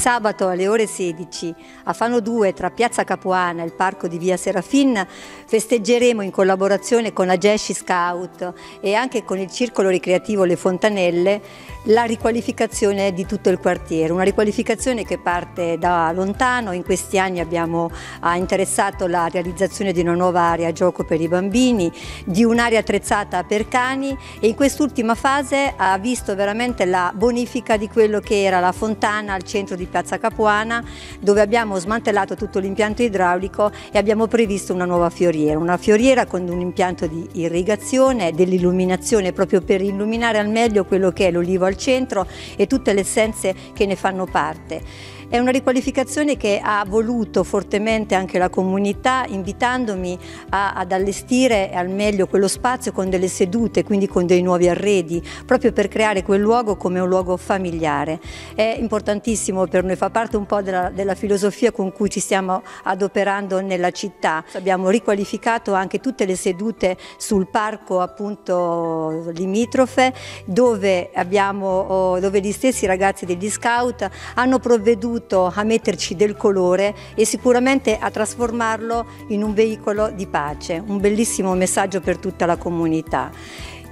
Sabato alle ore 16 a Fano 2 tra Piazza Capuana e il parco di Via Serafin festeggeremo in collaborazione con la Gesci Scout e anche con il circolo ricreativo Le Fontanelle la riqualificazione di tutto il quartiere, una riqualificazione che parte da lontano, in questi anni abbiamo interessato la realizzazione di una nuova area gioco per i bambini, di un'area attrezzata per cani e in quest'ultima fase ha visto veramente la bonifica di quello che era la fontana al centro di Piazza Capuana dove abbiamo smantellato tutto l'impianto idraulico e abbiamo previsto una nuova fioriera, una fioriera con un impianto di irrigazione, dell'illuminazione proprio per illuminare al meglio quello che è l'olivo al centro e tutte le essenze che ne fanno parte. È una riqualificazione che ha voluto fortemente anche la comunità invitandomi a, ad allestire al meglio quello spazio con delle sedute, quindi con dei nuovi arredi, proprio per creare quel luogo come un luogo familiare. È importantissimo per noi, fa parte un po' della, della filosofia con cui ci stiamo adoperando nella città. Abbiamo riqualificato anche tutte le sedute sul parco appunto limitrofe dove, abbiamo, oh, dove gli stessi ragazzi degli scout hanno provveduto aiuto a metterci del colore e sicuramente a trasformarlo in un veicolo di pace, un bellissimo messaggio per tutta la comunità.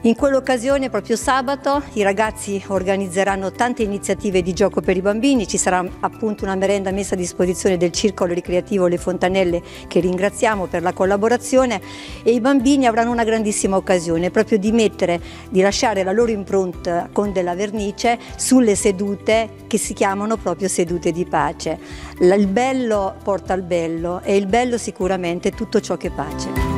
In quell'occasione, proprio sabato, i ragazzi organizzeranno tante iniziative di gioco per i bambini, ci sarà appunto una merenda messa a disposizione del Circolo Ricreativo Le Fontanelle che ringraziamo per la collaborazione e i bambini avranno una grandissima occasione proprio di mettere, di lasciare la loro impronta con della vernice sulle sedute che si chiamano proprio sedute di pace. Il bello porta al bello e il bello sicuramente è tutto ciò che pace.